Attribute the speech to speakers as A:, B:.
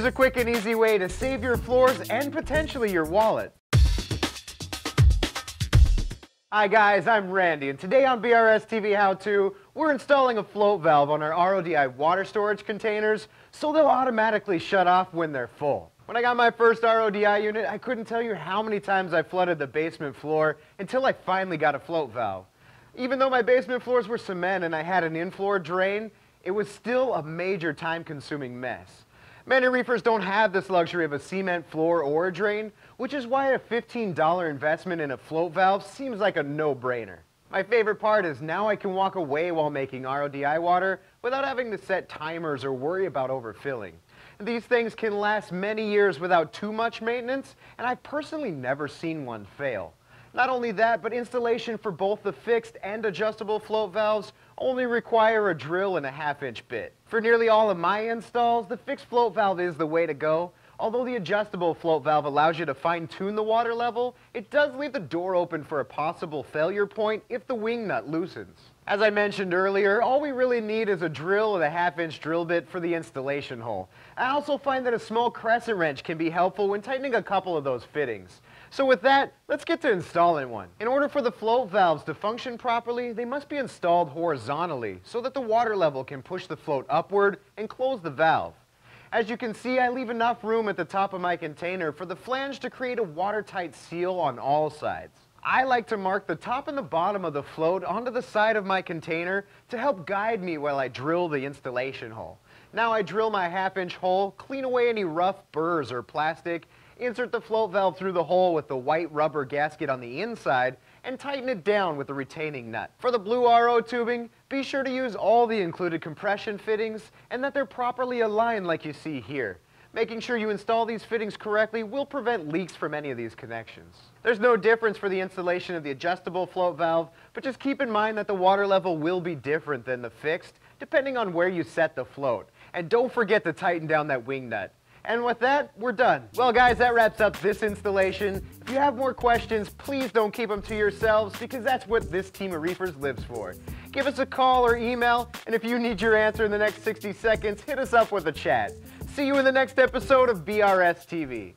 A: Here's a quick and easy way to save your floors and potentially your wallet. Hi guys, I'm Randy, and today on BRS TV How To, we're installing a float valve on our RODI water storage containers so they'll automatically shut off when they're full. When I got my first RODI unit, I couldn't tell you how many times I flooded the basement floor until I finally got a float valve. Even though my basement floors were cement and I had an in-floor drain, it was still a major time-consuming mess. Many reefers don't have this luxury of a cement floor or a drain, which is why a $15 investment in a float valve seems like a no-brainer. My favorite part is now I can walk away while making RODI water without having to set timers or worry about overfilling. These things can last many years without too much maintenance, and I've personally never seen one fail. Not only that, but installation for both the fixed and adjustable float valves only require a drill and a half inch bit. For nearly all of my installs, the fixed float valve is the way to go. Although the adjustable float valve allows you to fine tune the water level, it does leave the door open for a possible failure point if the wing nut loosens. As I mentioned earlier, all we really need is a drill and a half inch drill bit for the installation hole. I also find that a small crescent wrench can be helpful when tightening a couple of those fittings. So with that, let's get to installing one. In order for the float valves to function properly, they must be installed horizontally so that the water level can push the float upward and close the valve. As you can see, I leave enough room at the top of my container for the flange to create a watertight seal on all sides. I like to mark the top and the bottom of the float onto the side of my container to help guide me while I drill the installation hole. Now I drill my half inch hole, clean away any rough burrs or plastic, Insert the float valve through the hole with the white rubber gasket on the inside and tighten it down with the retaining nut. For the blue RO tubing, be sure to use all the included compression fittings and that they're properly aligned like you see here. Making sure you install these fittings correctly will prevent leaks from any of these connections. There's no difference for the installation of the adjustable float valve, but just keep in mind that the water level will be different than the fixed, depending on where you set the float. And don't forget to tighten down that wing nut. And with that, we're done. Well, guys, that wraps up this installation. If you have more questions, please don't keep them to yourselves because that's what this team of reefers lives for. Give us a call or email, and if you need your answer in the next 60 seconds, hit us up with a chat. See you in the next episode of BRS TV.